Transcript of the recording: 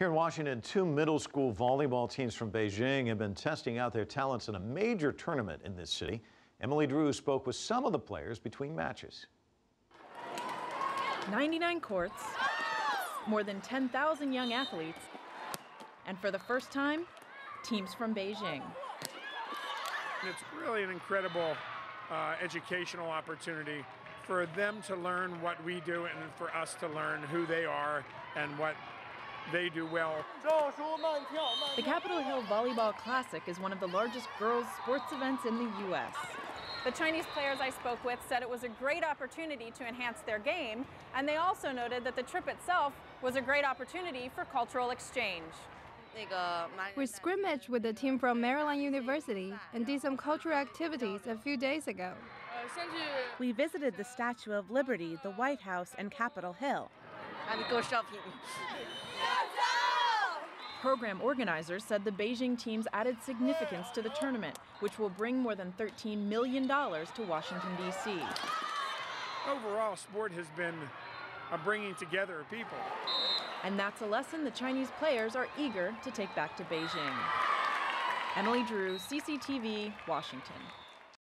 Here in Washington, two middle school volleyball teams from Beijing have been testing out their talents in a major tournament in this city. Emily Drew spoke with some of the players between matches. 99 courts, more than 10,000 young athletes, and for the first time, teams from Beijing. It's really an incredible uh, educational opportunity for them to learn what we do and for us to learn who they are and what they do well. The Capitol Hill Volleyball Classic is one of the largest girls' sports events in the U.S. The Chinese players I spoke with said it was a great opportunity to enhance their game, and they also noted that the trip itself was a great opportunity for cultural exchange. We scrimmaged with a team from Maryland University and did some cultural activities a few days ago. We visited the Statue of Liberty, the White House, and Capitol Hill. And go shopping. Program organizers said the Beijing teams added significance to the tournament, which will bring more than $13 million to Washington, D.C. Overall, sport has been a bringing together of people. And that's a lesson the Chinese players are eager to take back to Beijing. Emily Drew, CCTV, Washington.